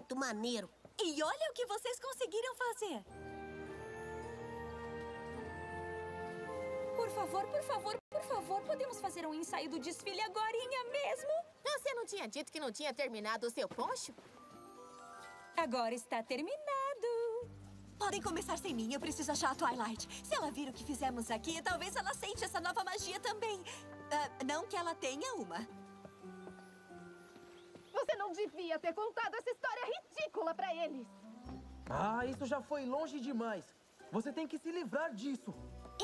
Muito maneiro. E olha o que vocês conseguiram fazer. Por favor, por favor, por favor, podemos fazer um ensaio do desfile agorinha mesmo? Você não tinha dito que não tinha terminado o seu poncho? Agora está terminado. Podem começar sem mim, eu preciso achar a Twilight. Se ela vir o que fizemos aqui, talvez ela sente essa nova magia também. Ah, não que ela tenha uma. Você não devia ter contado essa história ridícula pra eles. Ah, isso já foi longe demais. Você tem que se livrar disso.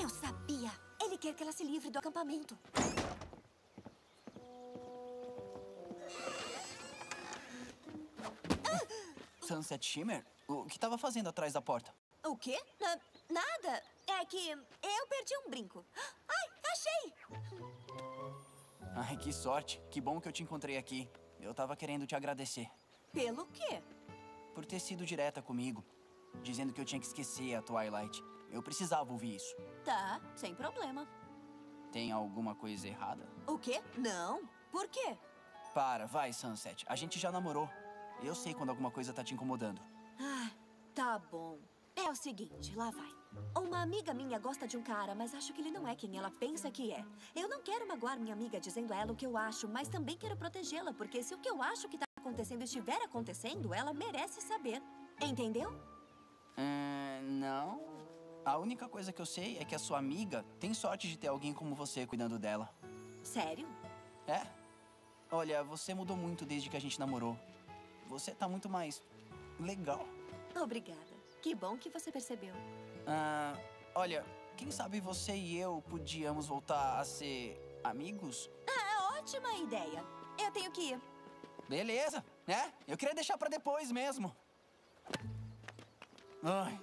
Eu sabia. Ele quer que ela se livre do acampamento. Sunset Shimmer? O que tava fazendo atrás da porta? O quê? Na- nada. É que eu perdi um brinco. Ai, achei! Ai, que sorte. Que bom que eu te encontrei aqui. Eu tava querendo te agradecer Pelo quê? por ter sido direta comigo, dizendo que eu tinha que esquecer a Twilight. Eu precisava ouvir isso. Tá, sem problema. Tem alguma coisa errada? O quê? Não. Por quê? Para, vai, Sunset. A gente já namorou. Eu sei quando alguma coisa tá te incomodando. Ah, tá bom. É o seguinte, lá vai. Uma amiga minha gosta de um cara, mas acho que ele não é quem ela pensa que é. Eu não quero magoar minha amiga dizendo a ela o que eu acho, mas também quero protegê-la, porque se o que eu acho que tá acontecendo estiver acontecendo, ela merece saber. Entendeu? É, não. A única coisa que eu sei é que a sua amiga tem sorte de ter alguém como você cuidando dela. Sério? É? Olha, você mudou muito desde que a gente namorou. Você tá muito mais legal. Obrigada. Que bom que você percebeu. Ah, olha, quem sabe você e eu podíamos voltar a ser amigos? Ah, ótima ideia. Eu tenho que ir. Beleza, né? Eu queria deixar pra depois mesmo. Ai.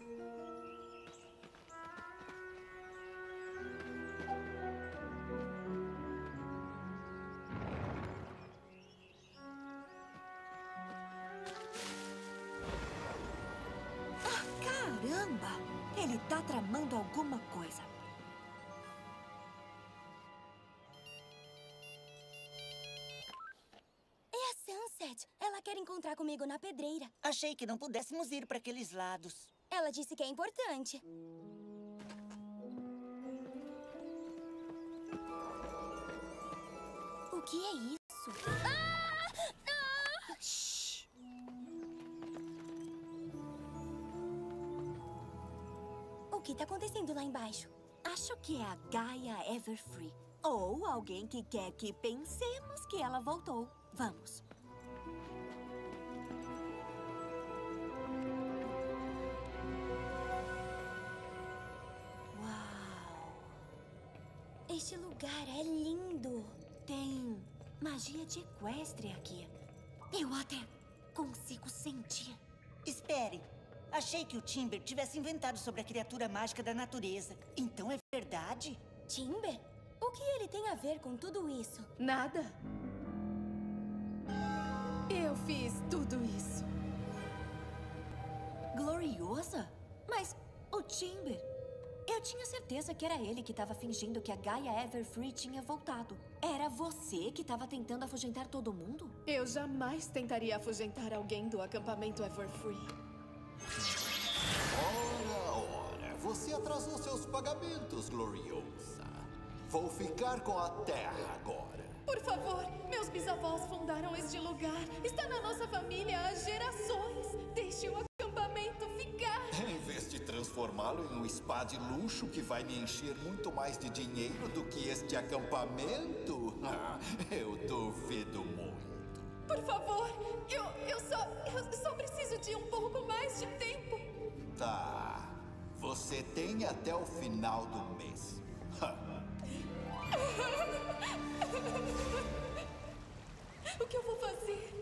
Ah, Ele tá tramando alguma coisa. É a Sunset. Ela quer encontrar comigo na pedreira. Achei que não pudéssemos ir para aqueles lados. Ela disse que é importante. O que é isso? Ah! Ah! Que tá acontecendo lá embaixo? Acho que é a Gaia Everfree. Ou alguém que quer que pensemos que ela voltou. Vamos. Este lugar é lindo. Tem magia de equestre aqui. Eu até consigo sentir. Espere. Achei que o Timber tivesse inventado sobre a criatura mágica da natureza. Então é verdade? Timber? O que ele tem a ver com tudo isso? Nada. Eu fiz tudo isso. Gloriosa? Mas o Timber... Eu tinha certeza que era ele que estava fingindo que a Gaia Everfree tinha voltado. Era você que estava tentando afugentar todo mundo? Eu jamais tentaria afugentar alguém do acampamento Everfree. Ora, ora, você atrasou seus pagamentos, Gloriosa. Vou ficar com a terra agora. Por favor, meus bisavós fundaram este lugar. Está na nossa família há gerações. Deixe o acampamento ficar. Em vez de transformá-lo em um spa de luxo que vai me encher muito mais de dinheiro do que este acampamento, eu duvido muito. Por favor, eu, eu só. Eu só preciso de um pouco mais de tempo. Tá. Você tem até o final do mês. O que eu vou fazer?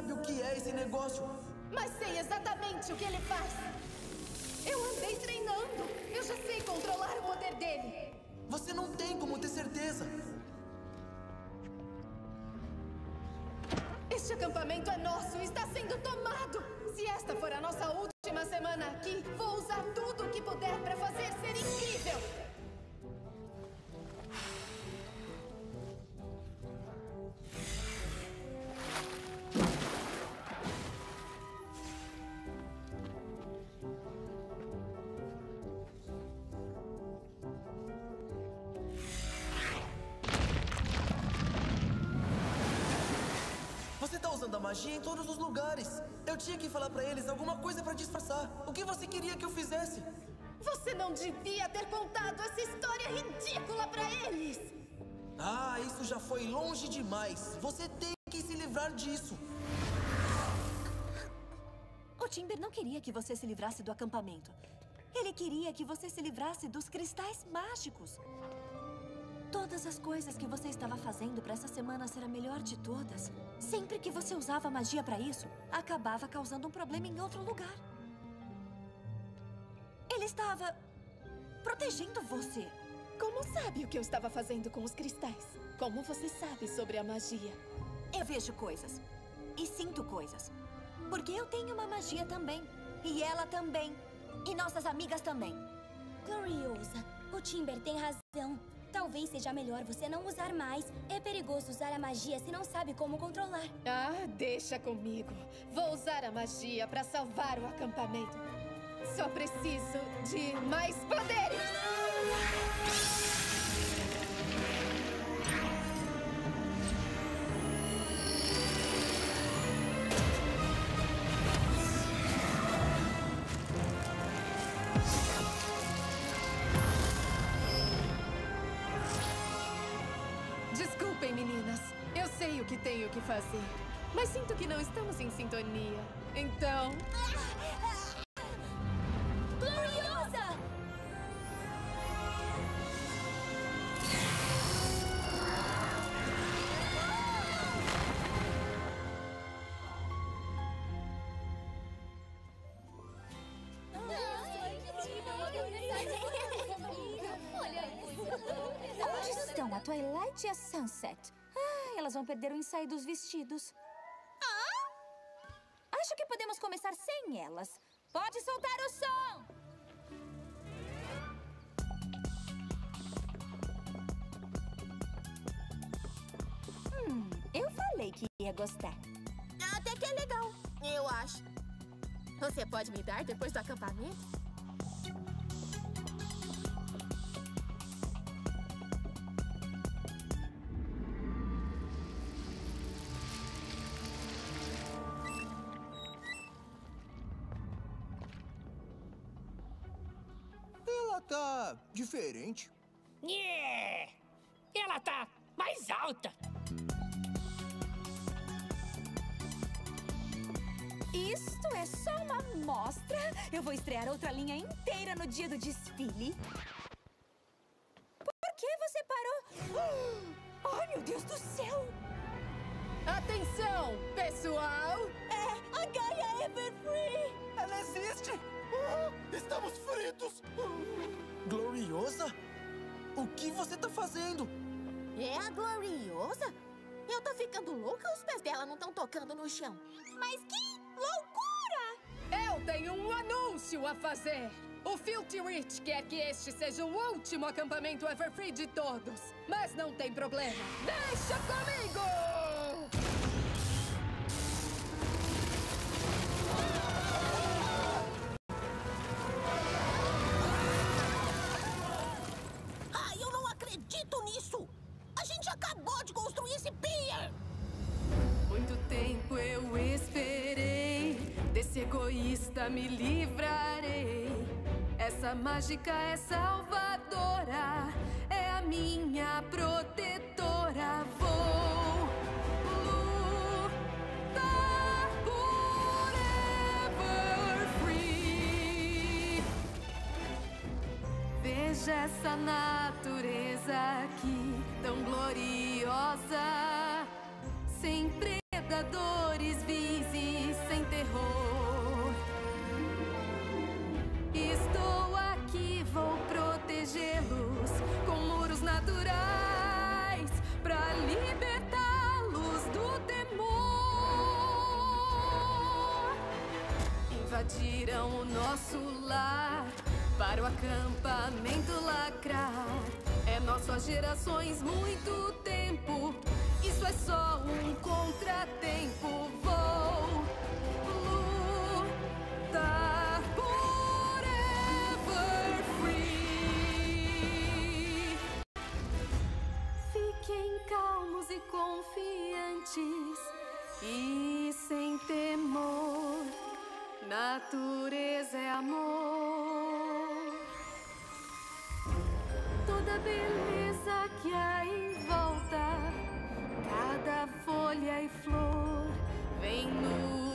Sabe o que é esse negócio. Mas sei exatamente o que ele faz. Eu andei treinando. Eu já sei controlar o poder dele. Você não tem como ter certeza. Este acampamento é nosso e está sendo tomado. Se esta for a nossa última semana aqui, vou usar tudo o que puder para fazer ser incrível. Em todos os lugares. Eu tinha que falar pra eles alguma coisa pra disfarçar. O que você queria que eu fizesse? Você não devia ter contado essa história ridícula para eles. Ah, isso já foi longe demais. Você tem que se livrar disso. O Timber não queria que você se livrasse do acampamento. Ele queria que você se livrasse dos cristais mágicos. Todas as coisas que você estava fazendo para essa semana ser a melhor de todas, sempre que você usava magia para isso, acabava causando um problema em outro lugar. Ele estava protegendo você. Como sabe o que eu estava fazendo com os cristais? Como você sabe sobre a magia? Eu vejo coisas. E sinto coisas. Porque eu tenho uma magia também. E ela também. E nossas amigas também. Gloriosa, o Timber tem razão. Talvez seja melhor você não usar mais. É perigoso usar a magia se não sabe como controlar. Ah, deixa comigo. Vou usar a magia para salvar o acampamento. Só preciso de mais poderes! Mas sinto que não estamos em sintonia. Então. Gloriosa! Onde estão a Twilight e a Sunset? Ah, elas vão perder o ensaio dos vestidos. Acho que podemos começar sem elas. Pode soltar o som! Hum, eu falei que ia gostar. Até que é legal, eu acho. Você pode me dar depois do acampamento? Diferente. Yeah! Ela tá mais alta. Isto é só uma amostra. Eu vou estrear outra linha inteira no dia do desfile. Por que você parou? Ai, meu Deus do céu! Atenção, pessoal! É a Gaia Everfree! Ela existe! Ah, estamos fritos! Gloriosa? O que você tá fazendo? É a Gloriosa? Eu tô ficando louca, os pés dela não estão tocando no chão. Mas que loucura! Eu tenho um anúncio a fazer. O Filthy Rich quer que este seja o último acampamento Everfree de todos. Mas não tem problema. Deixa comigo! Egoísta me livrarei. Essa mágica é salvadora, é a minha protetora. Vou lutar por Everfree. Veja essa natureza aqui, tão gloriosa. Sem predadores Estou aqui, vou protegê-los com muros naturais pra libertá-los do temor. Invadiram o nosso lar para o acampamento lacrar. É nosso há gerações, muito tempo. Isso é só um contratempo. Vou lutar calmos e confiantes e sem temor. Natureza é amor. Toda beleza que há em volta, cada folha e flor vem nos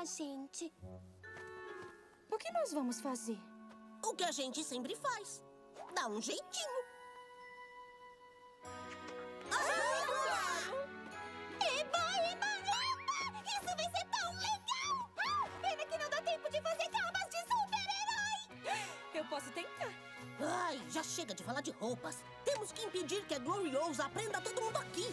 a gente. O que nós vamos fazer? O que a gente sempre faz. Dá um jeitinho. Eba, eba, eba! Isso vai ser tão legal! Pena que não dá tempo de fazer cabas de super-herói! Eu posso tentar. Ai, já chega de falar de roupas. Temos que impedir que a Gloriosa aprenda todo mundo aqui.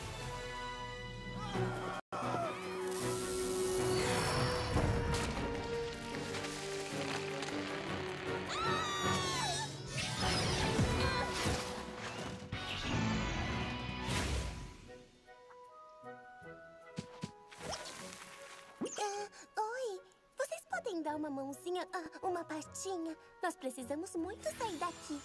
Uma mãozinha, ah, uma patinha? Nós precisamos muito sair daqui.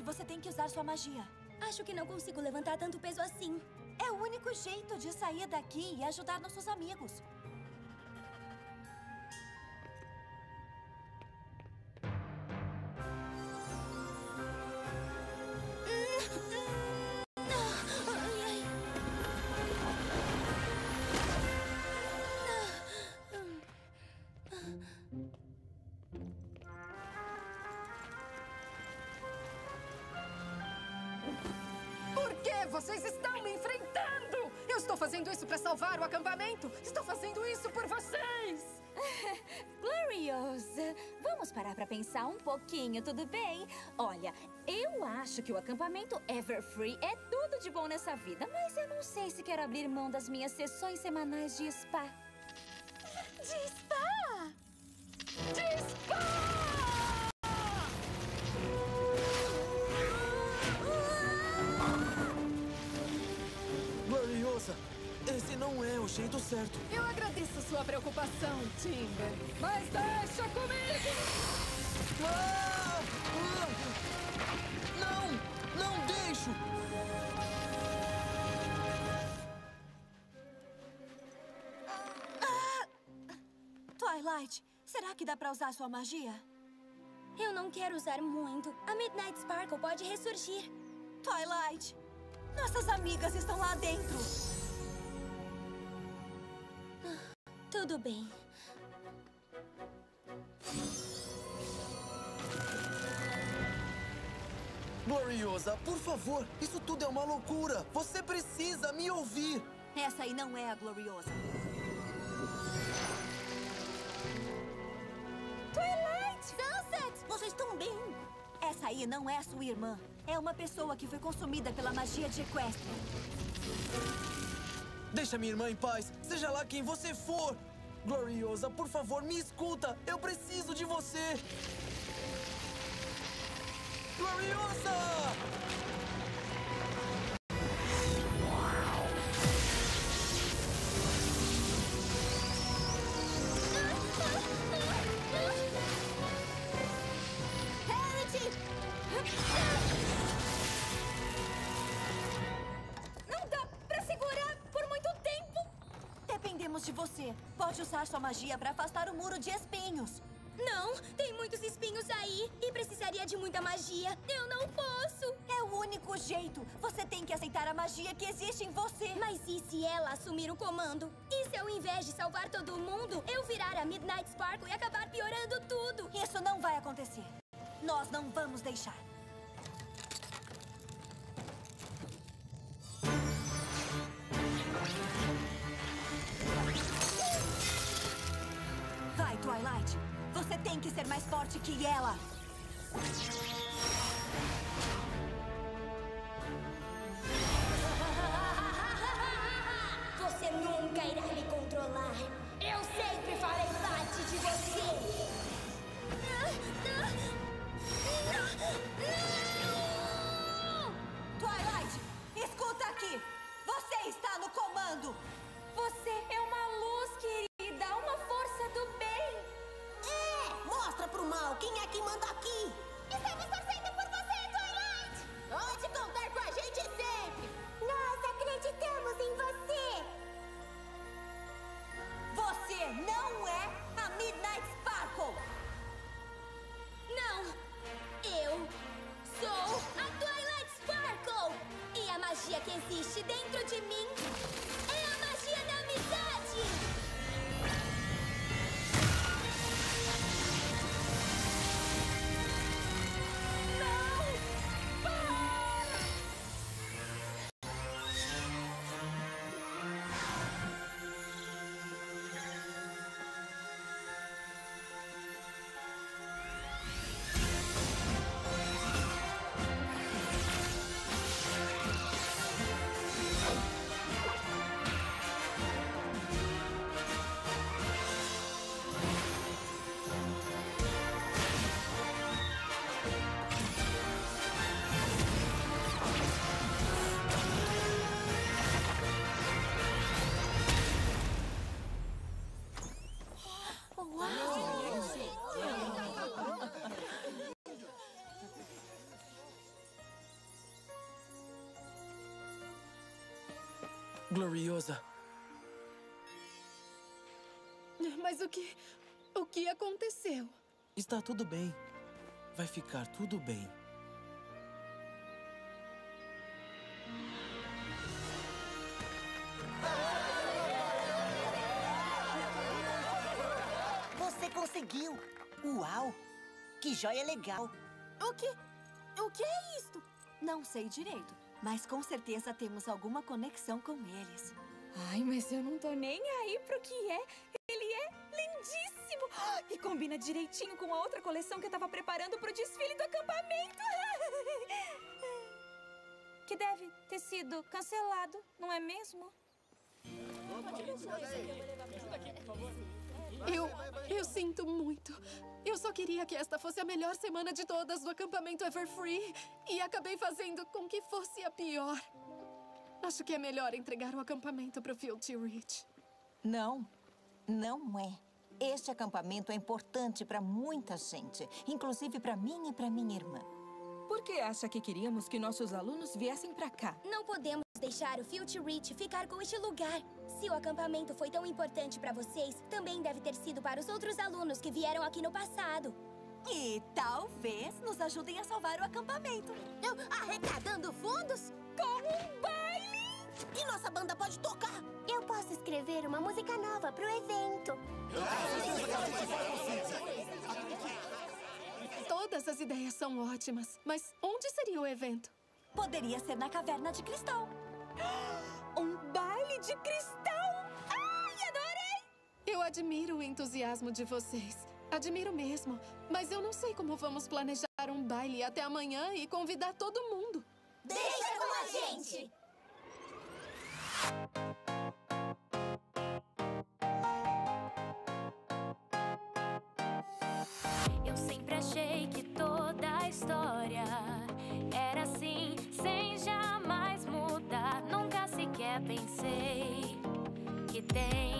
Você tem que usar sua magia. Acho que não consigo levantar tanto peso assim. É o único jeito de sair daqui e ajudar nossos amigos. Pouquinho, tudo bem? Olha, eu acho que o acampamento Everfree é tudo de bom nessa vida, mas eu não sei se quero abrir mão das minhas sessões semanais de spa. De spa! De spa! Gloriosa, esse não é o jeito certo. Eu agradeço sua preocupação, Timber. Mas deixa comigo! Ah! Twilight, será que dá pra usar sua magia? Eu não quero usar muito. A Midnight Sparkle pode ressurgir. Twilight, nossas amigas estão lá dentro. Tudo bem. Gloriosa, por favor, isso tudo é uma loucura. Você precisa me ouvir. Essa aí não é a Gloriosa. Bem? Essa aí não é sua irmã. É uma pessoa que foi consumida pela magia de Equestria. Deixa minha irmã em paz, seja lá quem você for. Gloriosa, por favor, me escuta. Eu preciso de você. Gloriosa! Magia pra afastar o muro de espinhos. Não, tem muitos espinhos aí e precisaria de muita magia. Eu não posso. É o único jeito. Você tem que aceitar a magia que existe em você. Mas e se ela assumir o comando? E se ao invés de salvar todo mundo, eu virar a Midnight Sparkle e acabar piorando tudo? Isso não vai acontecer. Nós não vamos deixar. Twilight. Você tem que ser mais forte que ela. Você nunca irá me controlar. Eu sempre farei parte de você. Twilight, escuta aqui. Você está no comando. Você é uma luz, querida. Mostra pro mal quem é que manda aqui! Estamos torcendo por você, Twilight! Pode contar com a gente sempre! Nós acreditamos em você! Você não é a Midnight Sparkle. Não! Eu sou a Twilight Sparkle! E a magia que existe dentro de mim Gloriosa, Mas o que. O que aconteceu? está tudo bem. Vai ficar tudo bem. Você conseguiu! Uau! Que joia legal! O que? O que é isto? Não sei direito, mas com certeza temos alguma conexão com eles. Ai, mas eu não tô nem aí pro que é. Ele é lindíssimo! E combina direitinho com a outra coleção que eu tava preparando pro desfile do acampamento. Que deve ter sido cancelado, não é mesmo? Eu. Eu sinto muito. Eu só queria que esta fosse a melhor semana de todas do acampamento Everfree. E acabei fazendo com que fosse a pior. Acho que é melhor entregar o acampamento pro Filthy Rich. Não, não é. Este acampamento é importante para muita gente, inclusive para mim e para minha irmã. Por que acha que queríamos que nossos alunos viessem pra cá? Não podemos deixar o Filthy Rich ficar com este lugar. Se o acampamento foi tão importante pra vocês, também deve ter sido para os outros alunos que vieram aqui no passado. E talvez nos ajudem a salvar o acampamento. Eu arrecadando fundos? Com um baile! E nossa banda pode tocar! Eu posso escrever uma música nova pro evento. Todas as ideias são ótimas, mas onde seria o evento? Poderia ser na caverna de cristal. Um baile de cristal! Ai, adorei! Eu admiro o entusiasmo de vocês. Admiro mesmo. Mas eu não sei como vamos planejar um baile até amanhã e convidar todo mundo. Deixa com a gente! Eu sempre achei que toda a história que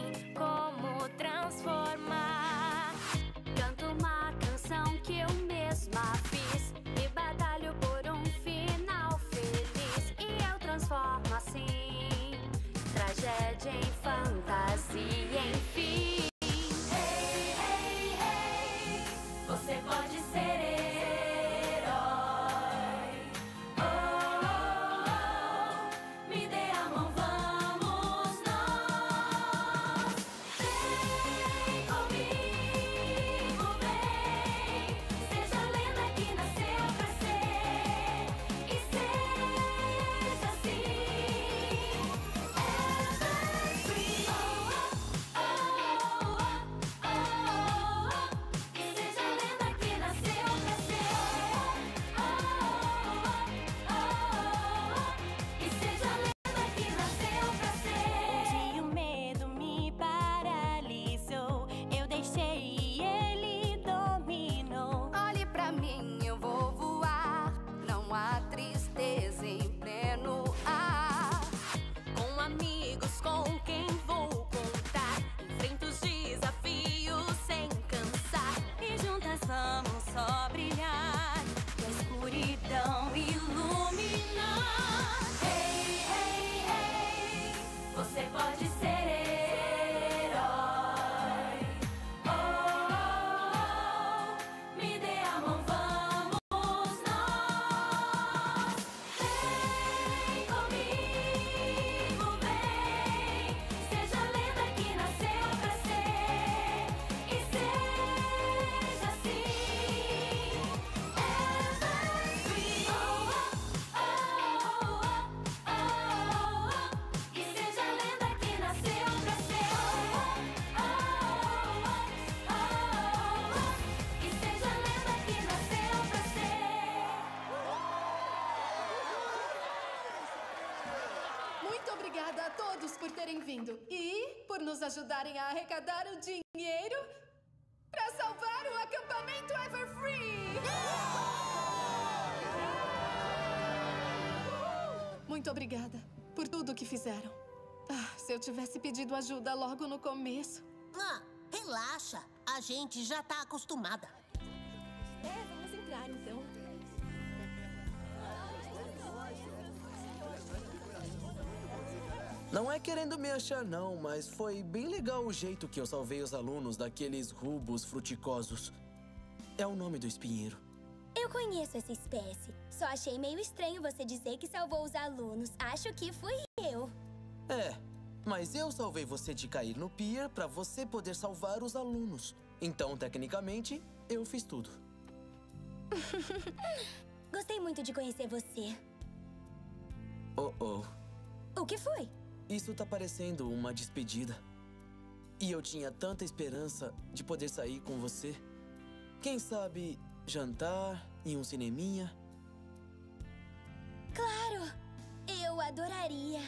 nos ajudarem a arrecadar o dinheiro para salvar o acampamento Everfree! Muito obrigada por tudo que fizeram. Ah, se eu tivesse pedido ajuda logo no começo. Ah, relaxa. A gente já tá acostumada. Não é querendo me achar, não, mas foi bem legal o jeito que eu salvei os alunos daqueles rubos fruticosos. É o nome do espinheiro. Eu conheço essa espécie. Só achei meio estranho você dizer que salvou os alunos. Acho que fui eu. É, mas eu salvei você de cair no pier pra você poder salvar os alunos. Então, tecnicamente, eu fiz tudo. Gostei muito de conhecer você. Oh, oh. O que foi? Isso tá parecendo uma despedida. E eu tinha tanta esperança de poder sair com você. Quem sabe jantar em um cineminha? Claro! Eu adoraria.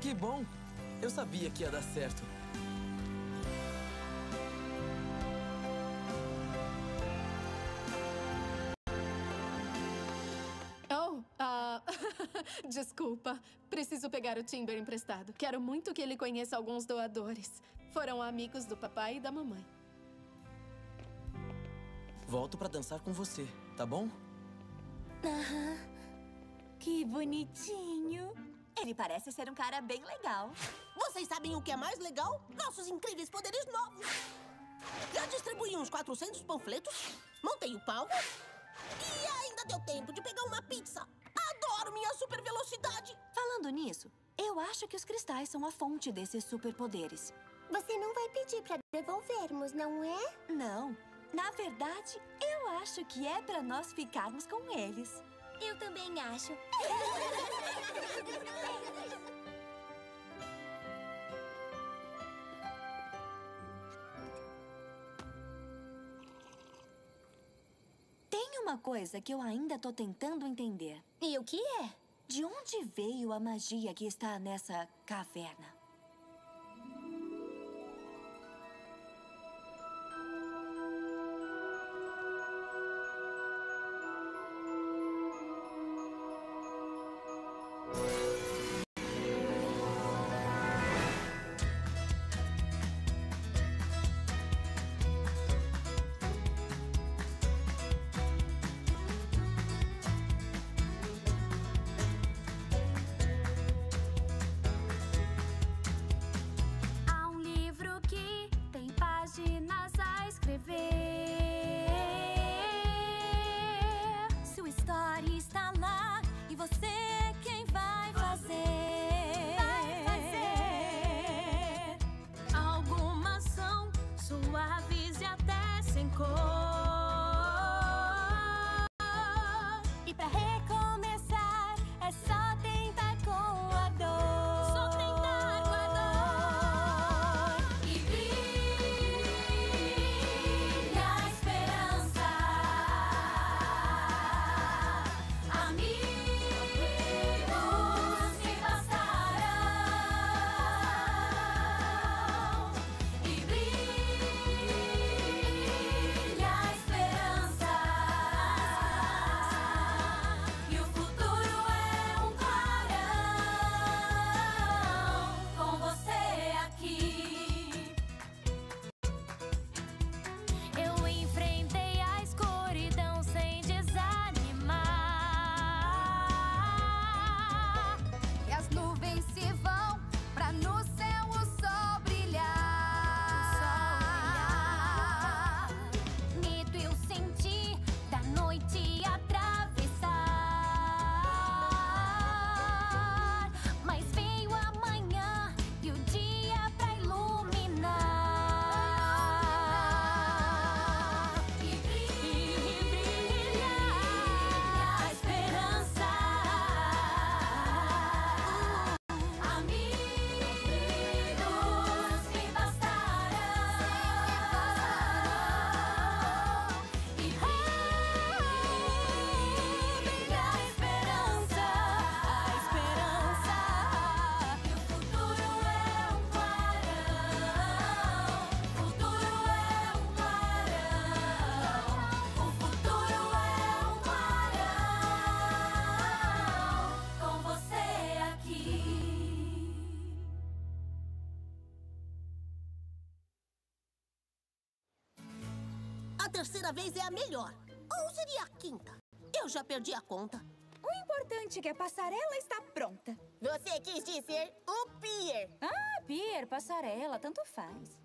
Que bom! Eu sabia que ia dar certo. Desculpa. Preciso pegar o Timber emprestado. Quero muito que ele conheça alguns doadores. Foram amigos do papai e da mamãe. Volto pra dançar com você, tá bom? Aham. Que bonitinho. Ele parece ser um cara bem legal. Vocês sabem o que é mais legal? Nossos incríveis poderes novos. Já distribuí uns 400 panfletos, montei o palco e ainda deu tempo de pegar uma pizza. Adoro minha super velocidade. Falando nisso, eu acho que os cristais são a fonte desses superpoderes. Você não vai pedir pra devolvermos, não é? Não. Na verdade, eu acho que é pra nós ficarmos com eles. Eu também acho. uma coisa que eu ainda tô tentando entender. E o que é? De onde veio a magia que está nessa caverna? Terceira vez é a melhor. Ou seria a quinta? Eu já perdi a conta. O importante é que a passarela está pronta. Você quis dizer o pier. Ah, pier, passarela, tanto faz.